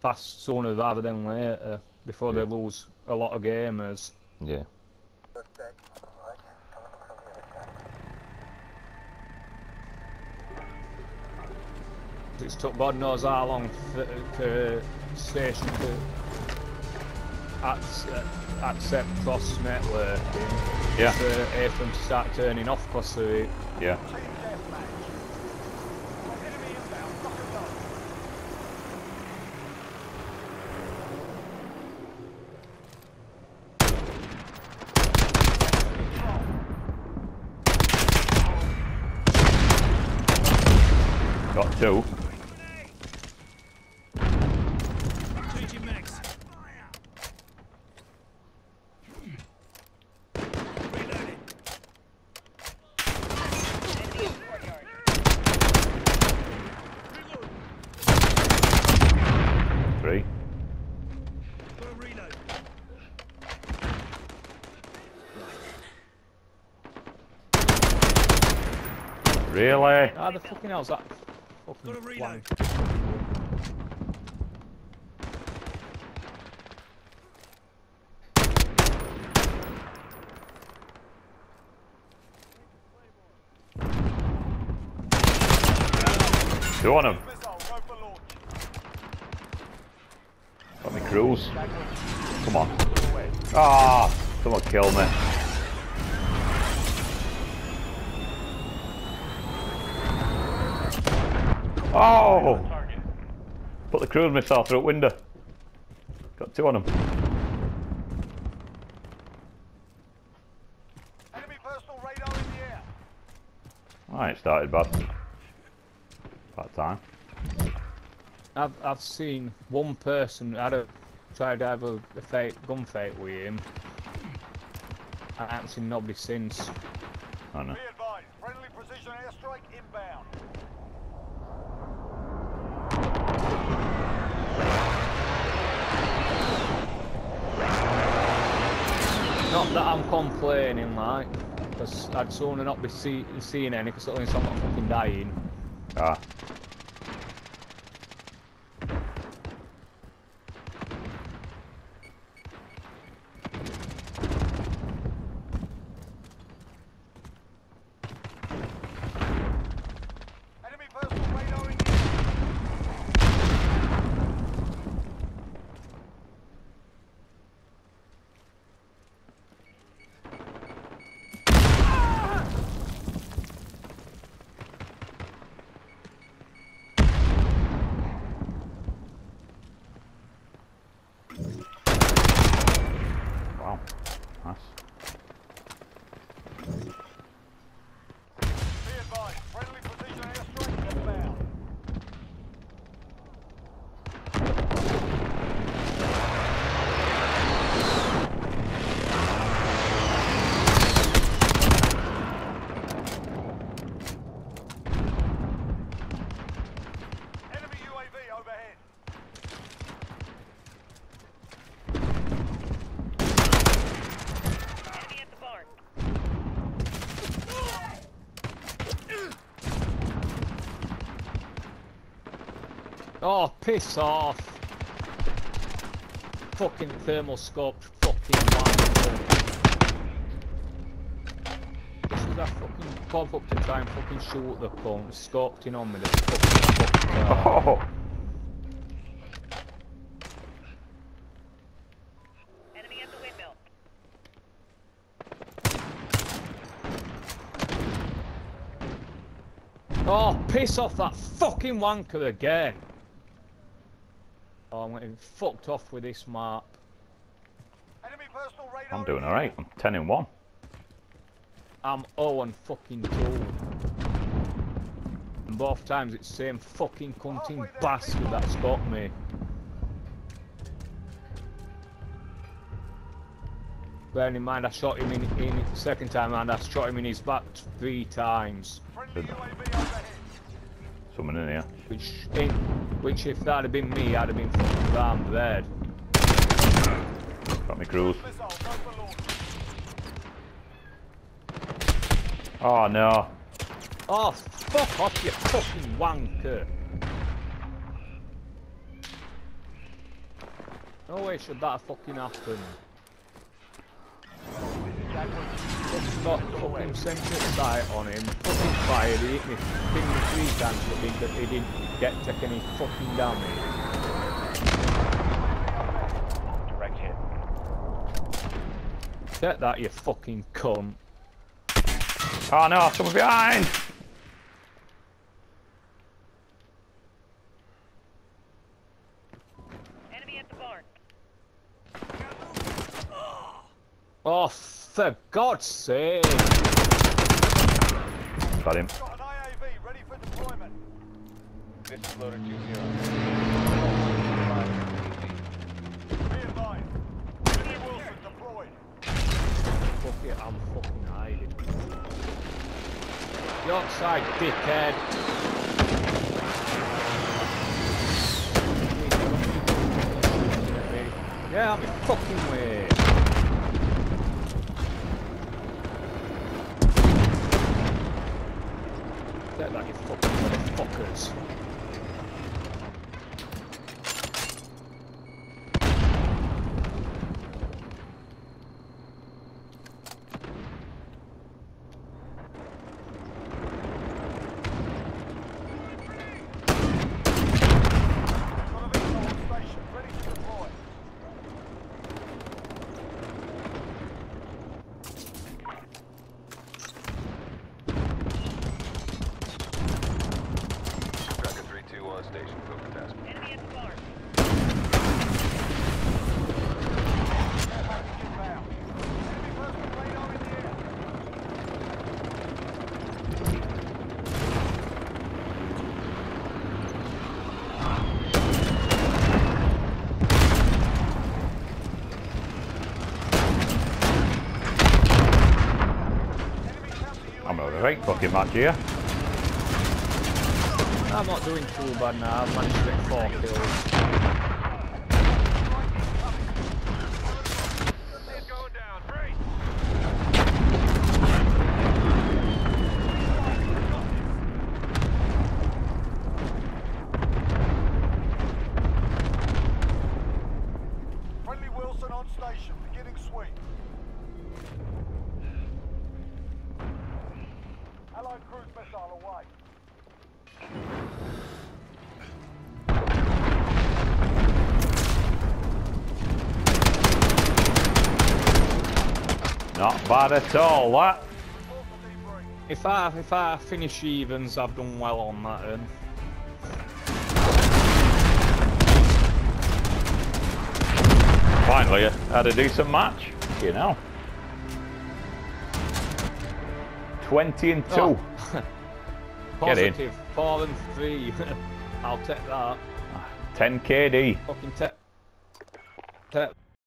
fast sooner rather than later before they lose a lot of gamers. Yeah. It's took God knows how long for, for station to ac- accept cross networking. Yeah. For AFM to start turning off of it. Yeah. Reloading. Three. Really? Ah, the fucking hell's that? Got Fucking a reload. wank. Two on them. Got me cruise. Come on. Ah, someone kill me. Oh! Put the cruise missile through a window. Got two on them. Enemy personal radar in the air. Alright, started bad. Bad time. I've I've seen one person had a tried to have a, a fight, gunfight with him. I haven't seen nobody since. I don't know. Be advised, friendly precision airstrike inbound. Not that I'm complaining, like, because I'd sooner not be see, seeing any, because I'm fucking dying. Ah. Enemy personal radar in the air. Wow. Nice. Be advised, friendly precision airstrike inbound. Enemy UAV overhead. Enemy at the barn. Oh, piss off! Fucking thermal scope, fucking wanker. This is a fucking pop up to try and fucking shoot the cunt, scoped in on me, this fucking fucker. Oh! Enemy at the windmill. Oh, piss off that fucking wanker again! Oh, I'm getting fucked off with this map. Enemy personal radar. I'm doing alright. I'm 10 in 1. I'm 0 and fucking 2. And both times it's the same fucking cunting bastard that's got me. Bearing in mind I shot him in, in second time and I shot him in his back three times. Friendly UAV overhead. Someone in here. Which, in, which if that had been me, I'd have been fucking dead. Got me cruise. Missile, go for launch. Oh no. Oh, fuck off, you fucking wanker. No way should that have fucking happened. Jaguar Fucking got fucking central sight on him. Fucking fired. He hit me fucking three times, but he, but he didn't get take any fucking damage. direct hit. Get that, you fucking cunt. Oh no, someone behind! Enemy at the barn. Oh, for God's sake! Got him. Got an AAV ready for deployment. This is loader 2-0. Billy Wheelson deployed. Fuck it, I'm fucking hiding. Yorkside, dickhead! Yeah, I'm in fucking way. Get that, you fucking motherfuckers. Got a vehicle on station ready to deploy. Tracker 3-2 on station. Go for task. Enemy at the barn. Care package inbound. Enemy personal radar in the air. Enemy counter I'm UAV having a great fucking match here. I'm not doing too bad now, I've managed to get four kills. It's going down. Three. Friendly Wheelson on station, beginning sweep. Allied cruise missile away. Not bad at all, that. Report for debrief. If I if I finish evens, I've done well on that end. Finally, I had a decent match. You know. 20 and 2. Oh. Get in. Positive, four and three. I'll take that. 10 KD. Fucking take. Take